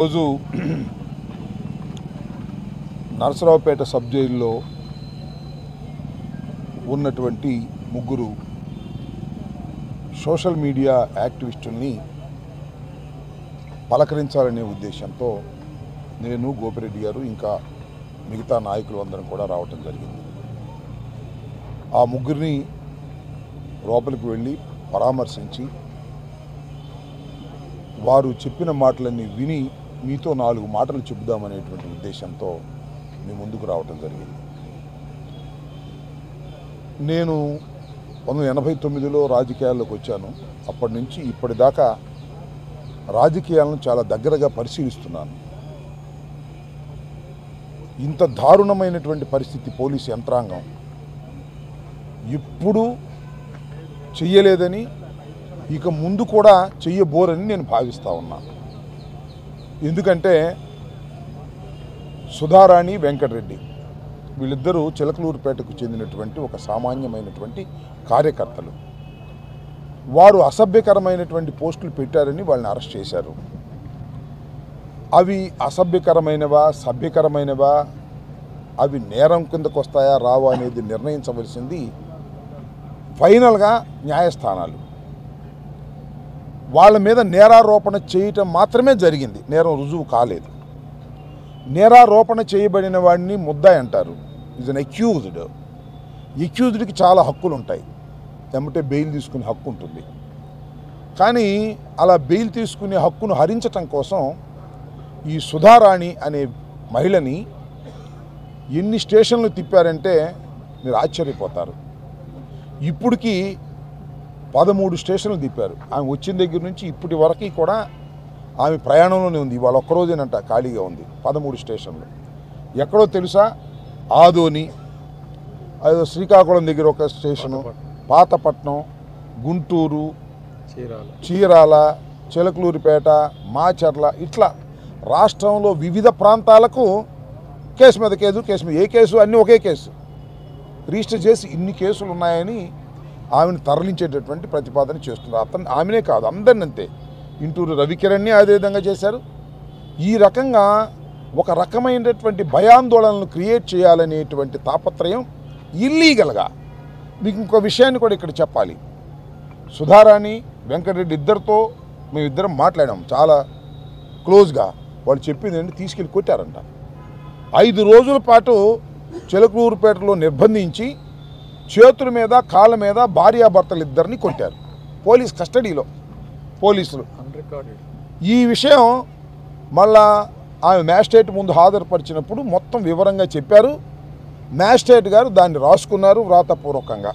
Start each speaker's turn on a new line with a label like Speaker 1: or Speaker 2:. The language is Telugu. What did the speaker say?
Speaker 1: రోజు నరసరావుపేట సబ్ జైల్లో ఉన్నటువంటి ముగ్గురు సోషల్ మీడియా యాక్టివిస్టుల్ని పలకరించాలనే ఉద్దేశంతో నేను గోపిరెడ్డి గారు ఇంకా మిగతా నాయకులు అందరం కూడా రావటం జరిగింది. ఆ ముగ్గురిని లోపలికి వెళ్ళి పరామర్శించి వారు చెప్పిన మాటలన్నీ విని మీతో నాలుగు మాటలు చెబుదామనేటువంటి ఉద్దేశంతో మీ ముందుకు రావటం జరిగింది. నేను పంతొమ్మిది ఎనభై తొమ్మిదిలో రాజకీయాల్లోకి వచ్చాను. అప్పటి నుంచి ఇప్పటిదాకా రాజకీయాలను చాలా దగ్గరగా పరిశీలిస్తున్నాను. ఇంత దారుణమైనటువంటి పరిస్థితి పోలీసు యంత్రాంగం ఎప్పుడూ చెయ్యలేదని ఇక ముందు కూడా చెయ్యబోరని నేను భావిస్తూ ఉన్నాను ఎందుకంటే సుధారాణి వెంకటరెడ్డి వీళ్ళిద్దరూ చిలకలూరుపేటకు చెందినటువంటి ఒక సామాన్యమైనటువంటి కార్యకర్తలు. వారు అసభ్యకరమైనటువంటి పోస్టులు పెట్టారని వాళ్ళని అరెస్ట్ చేశారు. అవి అసభ్యకరమైనవా సభ్యకరమైనవా అవి నేరం కిందకు వస్తాయా రావా అనేది నిర్ణయించవలసింది ఫైనల్గా న్యాయస్థానాలు. వాళ్ళ మీద నేరారోపణ చేయటం మాత్రమే జరిగింది. నేరం రుజువు కాలేదు. నేరారోపణ చేయబడిన వాడిని ముద్దాయి అంటారు. ఈజ్ అన్ అక్యూజ్డ్ అక్యూజ్డ్కి చాలా హక్కులు ఉంటాయి ఎమ్మటే బెయిల్ తీసుకునే హక్కు ఉంటుంది. కానీ అలా బెయిల్ తీసుకునే హక్కును హరించటం కోసం ఈ సుధారాణి అనే మహిళని ఎన్ని స్టేషన్లు తిప్పారంటే మీరు ఆశ్చర్యపోతారు. ఇప్పటికీ పదమూడు స్టేషన్లు తిప్పారు. ఆమె వచ్చిన దగ్గర నుంచి ఇప్పటి వరకు కూడా ఆమె ప్రయాణంలోనే ఉంది. ఇవాళ ఒక్కరోజేనంట ఖాళీగా ఉంది పదమూడు స్టేషన్లు. ఎక్కడో తెలుసా? ఆదోని అదో శ్రీకాకుళం దగ్గర ఒక స్టేషను పాతపట్నం గుంటూరు
Speaker 2: చీరాల.
Speaker 1: చీరాల చిలకలూరిపేట మాచర్ల ఇట్లా రాష్ట్రంలో వివిధ ప్రాంతాలకు కేసు మీద కేసు కేసు మీద ఏ కేసు అన్నీ ఒకే కేసు. రిజిస్టర్ చేసి ఇన్ని కేసులు ఉన్నాయని ఆమెను తరలించేటటువంటి ప్రతిపాదన చేస్తున్నారు. అతను ఆమెనే కాదు అందరిని అంతే. ఇంటూరు రవికిరణ్ని అదే విధంగా చేశారు. ఈ రకంగా ఒక రకమైనటువంటి భయాందోళనలు క్రియేట్ చేయాలనేటువంటి తాపత్రయం ఇల్లీగల్గా. మీకు ఇంకో విషయాన్ని కూడా ఇక్కడ చెప్పాలి. సుధారాణి వెంకటరెడ్డి ఇద్దరితో మేమిద్దరం మాట్లాడాం. చాలా క్లోజ్గా. వాళ్ళు చెప్పింది ఏంటి? తీసుకెళ్ళి కొట్టారంట. ఐదు రోజుల పాటు చిలకూరుపేటలో నిర్బంధించి చేతుల మీద కాళ్ళ మీద భార్యాభర్తలు ఇద్దరిని కొట్టారు. పోలీస్ కస్టడీలో పోలీసులు. ఈ విషయం మళ్ళా ఆమె మ్యాజిస్ట్రేట్ ముందు హాజరుపరిచినప్పుడు మొత్తం వివరంగా చెప్పారు. మ్యాజిస్ట్రేట్ గారు దాన్ని రాసుకున్నారు వ్రాతపూర్వకంగా.